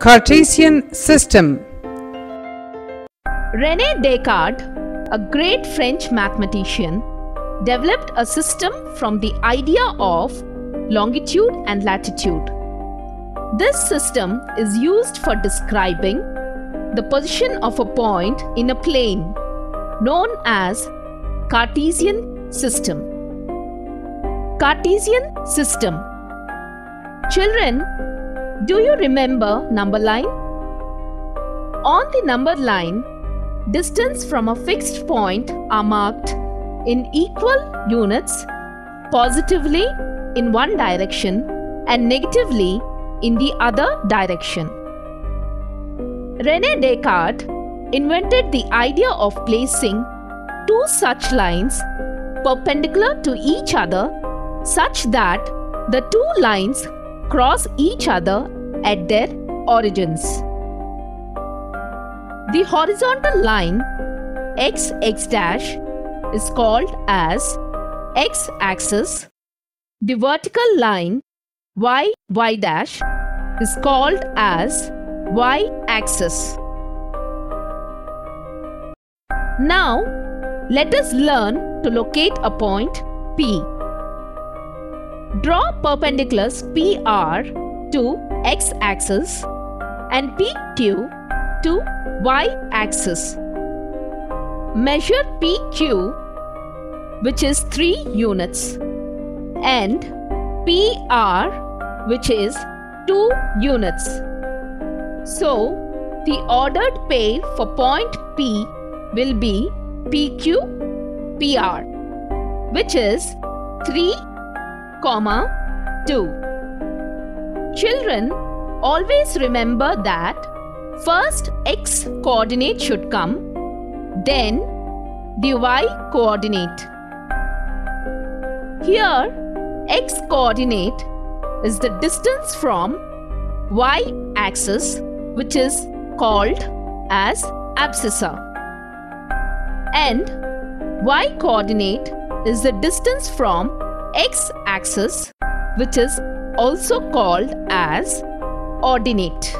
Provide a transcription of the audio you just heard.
Cartesian system. René Descartes, a great French mathematician, developed a system from the idea of longitude and latitude. This system is used for describing the position of a point in a plane known as Cartesian system. Cartesian system. Children, do you remember number line? On the number line, distance from a fixed point are marked in equal units positively in one direction and negatively in the other direction. Rene Descartes invented the idea of placing two such lines perpendicular to each other such that the two lines cross each other at their origins. The horizontal line x x dash is called as x axis. The vertical line y y dash is called as y axis. Now, let us learn to locate a point P. Draw perpendiculars PR to x axis and PQ to y axis. Measure PQ which is 3 units and PR which is 2 units. So, the ordered pair for point P will be PQ PR which is 3 comma 2. Children always remember that first x coordinate should come then the y coordinate. Here x coordinate is the distance from y axis which is called as abscissa and y coordinate is the distance from x axis which is also called as ordinate.